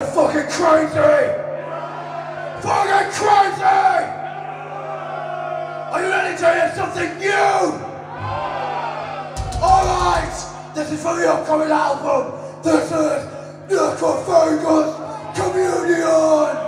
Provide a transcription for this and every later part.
Fucking crazy! Fucking crazy! Are you ready to hear something new? Alright! This is for the upcoming album! This is Necrophagus Communion!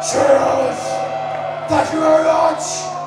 Cheers! Thank you very much!